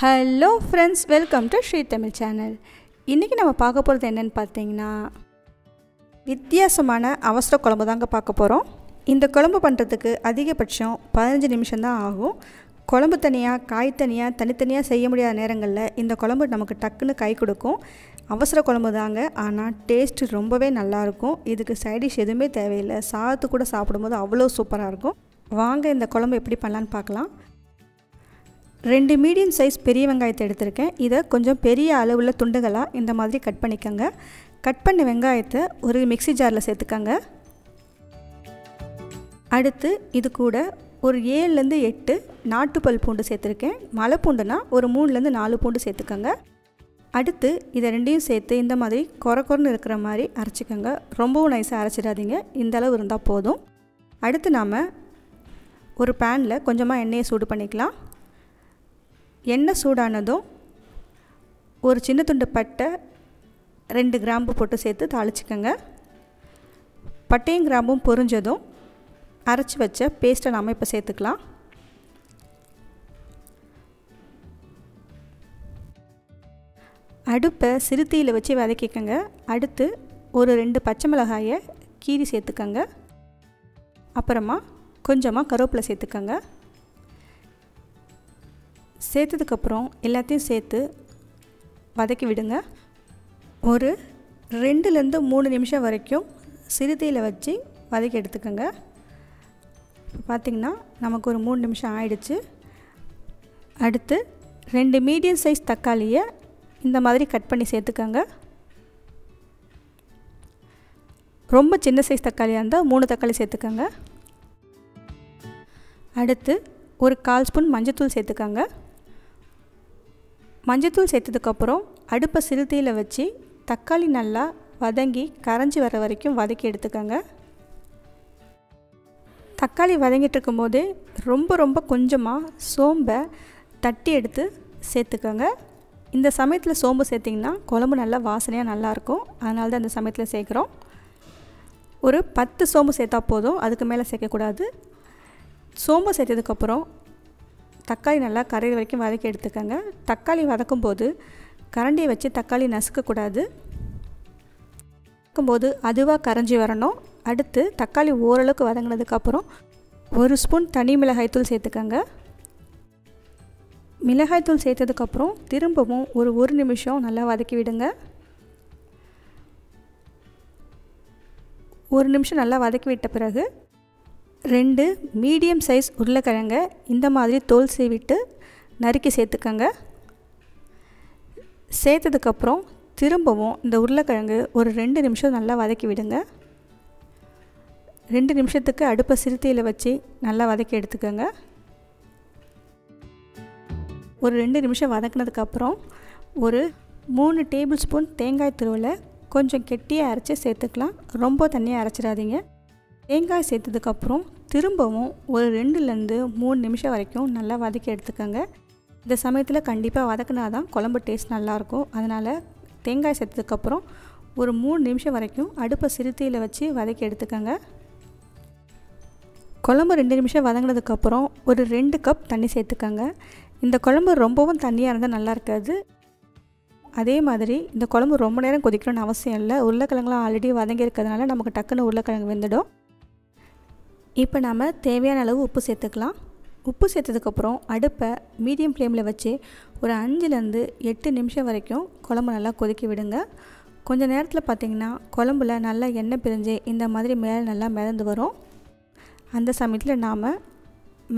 Hello friends welcome to Shri Tamil channel இன்றைக்கி நம்ம பார்க்க போகிறது என்னென்னு பார்த்தீங்கன்னா வித்தியாசமான அவசர குழம்பு தாங்க பார்க்க போகிறோம் இந்த குழம்பு பண்ணுறதுக்கு அதிகபட்சம் பதினஞ்சு நிமிஷம் தான் ஆகும். குழம்பு தனியாக காய் தனியாக தனித்தனியாக செய்ய முடியாத நேரங்களில் இந்த குழம்பு நமக்கு டக்குன்னு கை கொடுக்கும். அவசர குழம்பு தாங்க ஆனால் டேஸ்ட்டு ரொம்பவே நல்லாயிருக்கும் இதுக்கு சைடிஷ் எதுவுமே தேவையில்லை. சாதத்து கூட சாப்பிடும்போது அவ்வளோ சூப்பராக இருக்கும். வாங்க இந்த குழம்பு எப்படி பண்ணலான்னு பார்க்கலாம். ரெண்டு மீடியம் சைஸ் பெரிய வெங்காயத்தை எடுத்திருக்கேன். இதை கொஞ்சம் பெரிய அளவில் துண்டுகளாக இந்த மாதிரி கட் பண்ணிக்கோங்க. கட் பண்ண வெங்காயத்தை ஒரு மிக்சி ஜாரில் சேர்த்துக்கோங்க. அடுத்து இது கூட ஒரு ஏழுலேருந்து எட்டு நாட்டுப்பல் பூண்டு சேர்த்துருக்கேன். மலை பூண்டுனா ஒரு மூணுலேருந்து நாலு பூண்டு சேர்த்துக்கோங்க. அடுத்து இதை ரெண்டையும் சேர்த்து இந்த மாதிரி குறை குறைன்னு இருக்கிற மாதிரி அரைச்சிக்கோங்க. ரொம்பவும் நைஸாக அரைச்சிடாதீங்க. இந்த அளவு இருந்தால் போதும். அடுத்து நாம் ஒரு பேனில் கொஞ்சமாக எண்ணெயை சூடு பண்ணிக்கலாம். எண்ணெய் சூடானதும் ஒரு சின்ன துண்டு பட்டை ரெண்டு கிராம்பு போட்டு சேர்த்து தாளிச்சிக்கோங்க. பட்டையும் கிராம்பும் பொரிஞ்சதும் அரைச்சி வச்ச பேஸ்ட்டை நாம் இப்போ சேர்த்துக்கலாம். அடுப்பை சிறுத்தீயில் வச்சு வதக்கிக்கோங்க. அடுத்து ஒரு ரெண்டு பச்சை மிளகாயை கீரி சேர்த்துக்கோங்க. அப்புறமா கொஞ்சமாக கருவேப்பிலை சேர்த்துக்கோங்க. சேர்த்ததுக்கப்புறம் எல்லாத்தையும் சேர்த்து வதக்கி விடுங்க. ஒரு ரெண்டுலேருந்து மூணு நிமிஷம் வரைக்கும் சிறுதையில் வச்சு வதக்கி எடுத்துக்கோங்க. இப்போ பார்த்திங்கன்னா நமக்கு ஒரு மூணு நிமிஷம் ஆயிடுச்சு. அடுத்து ரெண்டு மீடியம் சைஸ் தக்காளியை இந்த மாதிரி கட் பண்ணி சேர்த்துக்கோங்க. ரொம்ப சின்ன சைஸ் தக்காளியாக இருந்தால் மூணு தக்காளி சேர்த்துக்கோங்க. அடுத்து ஒரு கால் ஸ்பூன் மஞ்சத்தூள் சேர்த்துக்கோங்க. மஞ்சத்தூள் சேர்த்ததுக்கப்புறம் அடுப்பை சிறுத்தையில் வச்சு தக்காளி நல்லா வதங்கி கரைஞ்சி வர வரைக்கும் வதக்கி எடுத்துக்கோங்க. தக்காளி வதங்கிட்டு இருக்கும்போது ரொம்ப ரொம்ப கொஞ்சமாக சோம்பை தட்டி எடுத்து சேர்த்துக்கோங்க. இந்த சமயத்தில் சோம்பு சேர்த்திங்கன்னா குழம்பு நல்லா வாசனையாக நல்லாயிருக்கும் அதனால தான் இந்த சமயத்தில் சேர்க்குறோம். ஒரு பத்து சோம்பு சேர்த்தா போதும் அதுக்கு மேலே சேர்க்கக்கூடாது. சோம்பு சேர்த்ததுக்கப்புறம் தக்காளி நல்லா கரையிற வரைக்கும் வதக்கி எடுத்துக்கோங்க. தக்காளி வதக்கும் போது கரண்டியை வச்சு தக்காளி நசுக்கக்கூடாது. வதக்கும்போது அதுவாக கரைஞ்சி வரணும். அடுத்து தக்காளி ஓரளவுக்கு வதங்கினதுக்கப்புறம் ஒரு ஸ்பூன் தனி மிளகாய்த்தூள் சேர்த்துக்கோங்க. மிளகாய்த்தூள் சேர்த்ததுக்கப்புறம் திரும்பவும் ஒரு ஒரு நிமிஷம் நல்லா வதக்கி விடுங்க. ஒரு நிமிஷம் நல்லா வதக்கி விட்ட பிறகு ரெண்டு மீடியம் சைஸ் உருளைக்கிழங்க இந்த மாதிரி தோல் சீவிட்டு நறுக்கி சேர்த்துக்கோங்க. சேர்த்ததுக்கப்புறம் திரும்பவும் இந்த உருளைக்கிழங்கு ஒரு ரெண்டு நிமிஷம் நல்லா வதக்கி விடுங்க. ரெண்டு நிமிஷத்துக்கு அடுப்பை சிறுத்தையில் வச்சு நல்லா வதக்கி எடுத்துக்கோங்க. ஒரு ரெண்டு நிமிஷம் வதக்கினதுக்கப்புறம் ஒரு மூணு டேபிள் ஸ்பூன் தேங்காய் துருவலை கொஞ்சம் கெட்டியாக அரைச்சி சேர்த்துக்கலாம். ரொம்ப தண்ணியாக அரைச்சிடாதீங்க. தேங்காய் சேர்த்ததுக்கப்புறம் திரும்பவும் ஒரு ரெண்டுலேருந்து மூணு நிமிஷம் வரைக்கும் நல்லா வதக்கி எடுத்துக்கோங்க. இந்த சமயத்தில் கண்டிப்பாக வதக்குனா தான் குழம்பு டேஸ்ட் நல்லாயிருக்கும் அதனால் தேங்காய் சேர்த்ததுக்கப்புறம் ஒரு மூணு நிமிஷம் வரைக்கும் அடுப்பை சிறுத்தையில் வச்சு வதக்கி எடுத்துக்கோங்க. குழம்பு ரெண்டு நிமிஷம் வதங்கினதுக்கப்புறம் ஒரு ரெண்டு கப் தண்ணி சேர்த்துக்கோங்க. இந்த குழம்பு ரொம்பவும் தண்ணியாக இருந்தால் நல்லா இருக்காது. அதே மாதிரி இந்த குழம்பு ரொம்ப நேரம் கொதிக்கணும்னு அவசியம் இல்லை. உருளைக்கிழங்குலாம் ஆல்ரெடி வதங்கி இருக்கிறதுனால நமக்கு டக்குன்னு உருளைக்கிழங்கு வெந்துடும். இப்போ நாம் தேவையான அளவு உப்பு சேர்த்துக்கலாம். உப்பு சேர்த்ததுக்கப்புறம் அடுப்பை மீடியம் ஃப்ளேமில் வச்சு ஒரு அஞ்சுலேருந்து எட்டு நிமிஷம் வரைக்கும் குழம்பு நல்லா கொதிக்க விடுங்க. கொஞ்சம் நேரத்தில் பார்த்திங்கன்னா குழம்புல நல்லா எண்ணெய் பிரிஞ்சு இந்த மாதிரி மேலே நல்லா மிதந்து வரும். அந்த சமயத்தில் நாம்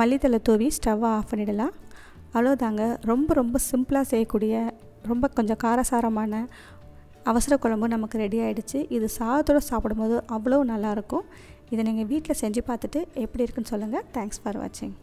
மல்லித்தலை தூவி ஸ்டவ்வை ஆஃப் பண்ணிடலாம். அவ்வளோதாங்க ரொம்ப ரொம்ப சிம்பிளாக செய்யக்கூடிய ரொம்ப கொஞ்சம் காரசாரமான அவசர குழம்பு நமக்கு ரெடி ஆகிடுச்சு இது சாதத்தோடு சாப்பிடும்போது அவ்வளோ நல்லாயிருக்கும் இதை நீங்கள் வீட்டில் செஞ்சு பார்த்துட்டு எப்படி இருக்குன்னு சொல்லுங்கள். தேங்க்ஸ் ஃபார் வாட்சிங்